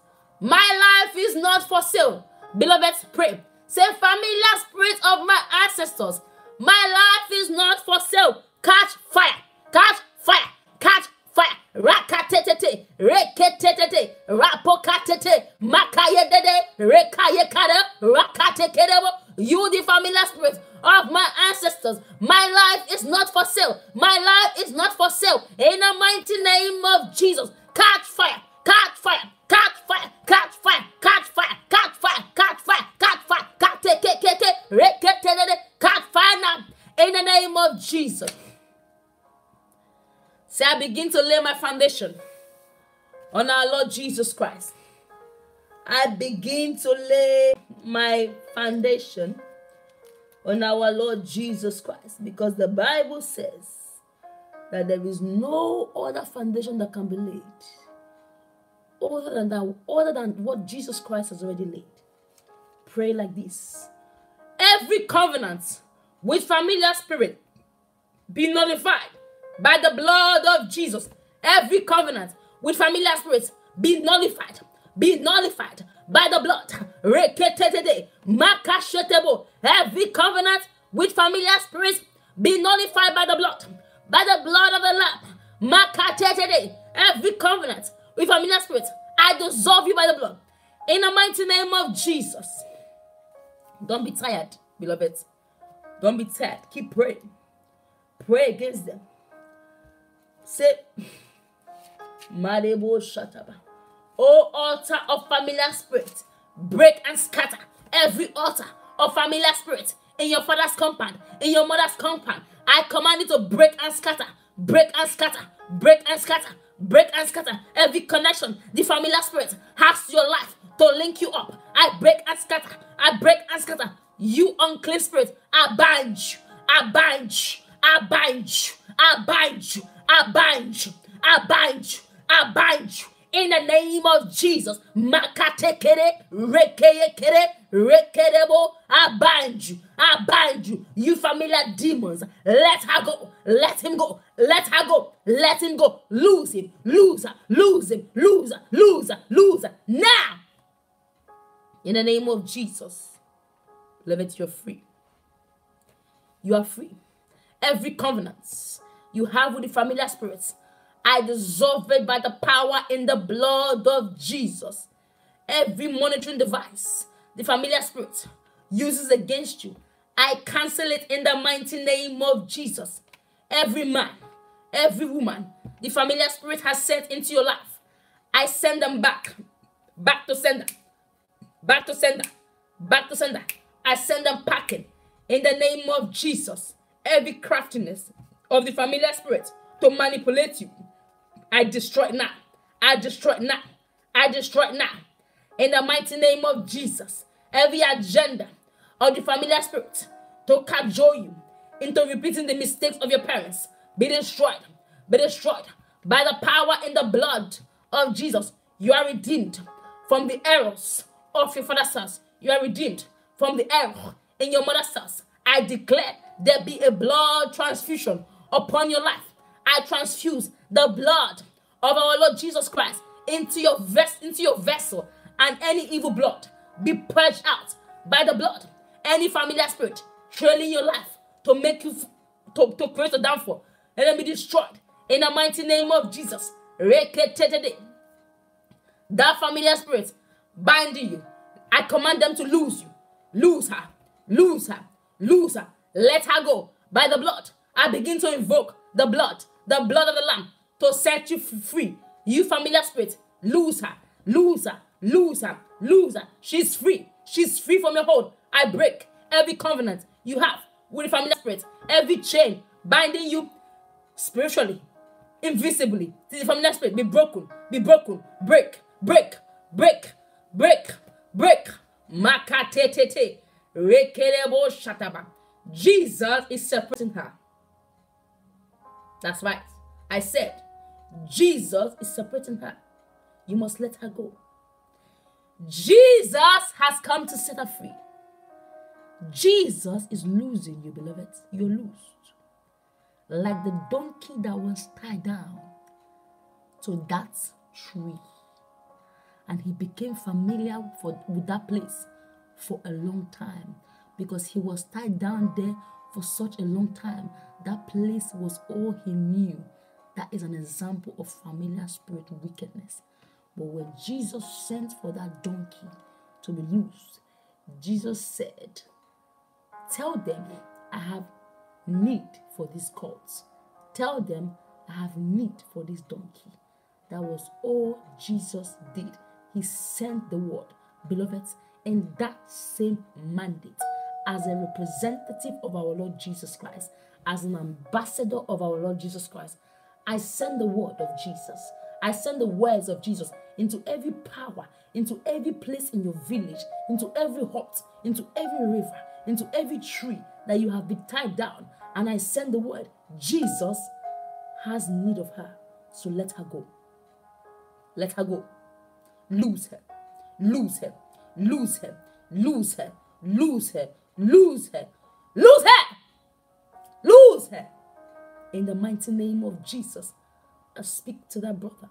my life is not for sale. Beloved, pray. Say, familiar spirits of my ancestors, my life is not for sale. Catch fire, catch fire, catch fire. Rakatetete, reketetete, rapokatete, makayedede, rekayekada, rakatekedebo. You, the familiar spirits of my ancestors, my life is not for sale. My life is not for sale. In the mighty name of Jesus, catch fire, catch fire, fire, fire, fire, fire, fire, fire now. In the name of Jesus. Say, I begin to lay my foundation on our Lord Jesus Christ. I begin to lay my foundation on our Lord Jesus Christ because the Bible says that there is no other foundation that can be laid other than that, other than what Jesus Christ has already laid. Pray like this. Every covenant with familiar spirit be nullified by the blood of Jesus. Every covenant with familiar spirits be nullified, be nullified by the blood. Every covenant with familiar spirits be nullified by the blood, by the blood of the Lamb. Every covenant with familiar spirit, I dissolve you by the blood. In the mighty name of Jesus. Don't be tired, beloved. Don't be tired. Keep praying. Pray against them. Say, Marebo Shataba. Oh, altar of familiar spirit, break and scatter every altar of familiar spirit in your father's compound, in your mother's compound. I command you to break and scatter, break and scatter, break and scatter, break and scatter every connection the familiar spirit has your life to link you up. I break and scatter, I break and scatter. You unclean spirit, I bind you, I bind you, I bind you, I bind you, I bind you. I bind you. I bind you. In the name of Jesus. Rekerebo. I bind you. I bind you. You familiar demons. Let her go. Let him go. Let her go. Let him go. Lose him. Lose her. Lose him. Lose her. Lose her. Lose her. Now. In the name of Jesus. Beloved, you're free. You are free. Every covenant you have with the familiar spirits. I dissolve it by the power in the blood of Jesus. Every monitoring device the familiar spirit uses against you, I cancel it in the mighty name of Jesus. Every man, every woman the familiar spirit has sent into your life, I send them back, back to sender, back to sender, back to sender. I send them packing in the name of Jesus. Every craftiness, of the familiar spirit to manipulate you. I destroy now. I destroy now. I destroy now. In the mighty name of Jesus, every agenda of the familiar spirit to cajole you into repeating the mistakes of your parents be destroyed. Be destroyed by the power in the blood of Jesus. You are redeemed from the errors of your father's house. You are redeemed from the error in your mother's house. I declare there be a blood transfusion upon your life. I transfuse the blood of our Lord Jesus Christ into your ves- into your vessel, and any evil blood be purged out by the blood. Any familiar spirit trailing your life to make you to, to create a downfall, let them be destroyed in the mighty name of Jesus. That familiar spirit binding you, I command them to lose you. Lose her, lose her, lose her. Let her go by the blood I begin to invoke the blood, the blood of the Lamb, to set you free. You familiar spirit, lose her, lose her, lose her, lose her. She's free. She's free from your hold. I break every covenant you have with the familiar spirit, every chain binding you spiritually, invisibly. to The familiar spirit be broken, be broken, break, break, break, break, break. Makatetete. Rekelebo shataba. Jesus is separating her. That's right. I said, Jesus is separating her. You must let her go. Jesus has come to set us free. Jesus is losing you, beloved. You're loosed. Like the donkey that was tied down to that tree. And he became familiar for, with that place for a long time because he was tied down there for such a long time. That place was all he knew. That is an example of familiar spirit wickedness. But when Jesus sent for that donkey to be loosed, Jesus said, Tell them I have need for this colt. Tell them I have need for this donkey. That was all Jesus did. He sent the word. Beloved, in that same mandate, as a representative of our Lord Jesus Christ, as an ambassador of our Lord Jesus Christ, I send the word of Jesus. I send the words of Jesus into every power, into every place in your village, into every hut, into every river, into every tree that you have been tied down. And I send the word Jesus has need of her. So let her go. Let her go. Lose her. Lose her. Lose her. Lose her. Lose her. Lose her. Lose her. Lose her. In the mighty name of Jesus, I speak to that brother.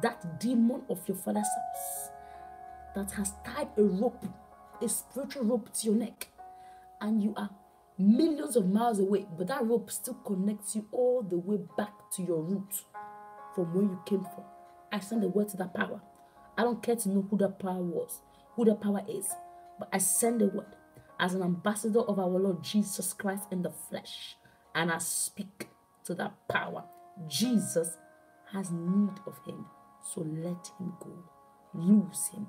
That demon of your father's house that has tied a rope, a spiritual rope to your neck, and you are millions of miles away, but that rope still connects you all the way back to your root from where you came from. I send the word to that power. I don't care to know who that power was, who that power is, but I send the word as an ambassador of our Lord Jesus Christ in the flesh, and I speak to that power. Jesus has need of him, so let him go. Lose him,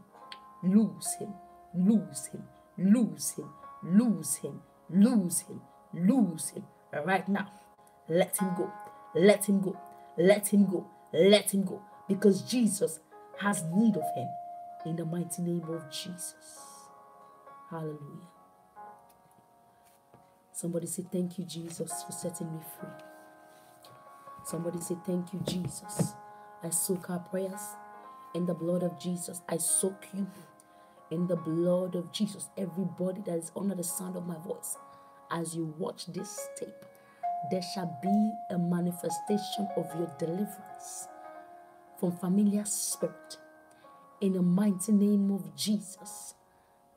lose him, lose him, lose him, lose him, lose him, lose him right now. Let him go, let him go, let him go, let him go, because Jesus has need of him in the mighty name of Jesus. Hallelujah. Somebody say, Thank you, Jesus, for setting me free. Somebody say, Thank you, Jesus. I soak our prayers in the blood of Jesus. I soak you in the blood of Jesus. Everybody that is under the sound of my voice, as you watch this tape, there shall be a manifestation of your deliverance from familiar spirit. In the mighty name of Jesus.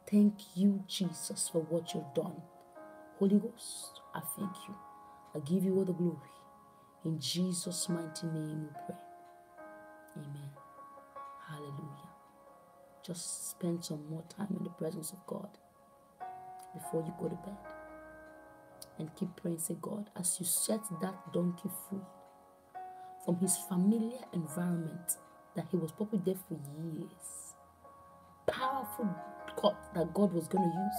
Thank you, Jesus, for what you've done. Holy Ghost, I thank you. I give you all the glory. In Jesus' mighty name we pray. Amen. Hallelujah. Just spend some more time in the presence of God before you go to bed. And keep praying, say, God, as you set that donkey free from his familiar environment that he was probably there for years, powerful cut that God was going to use,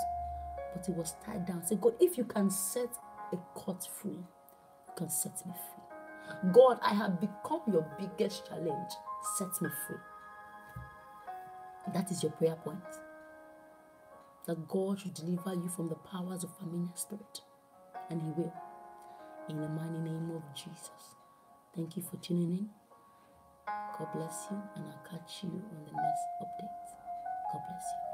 but he was tied down. Say, God, if you can set a cut free, you can set me free. God, I have become your biggest challenge. Set me free. That is your prayer point. That God should deliver you from the powers of familiar spirit. And He will. In the mighty name of Jesus. Thank you for tuning in. God bless you, and I'll catch you on the next update. God bless you.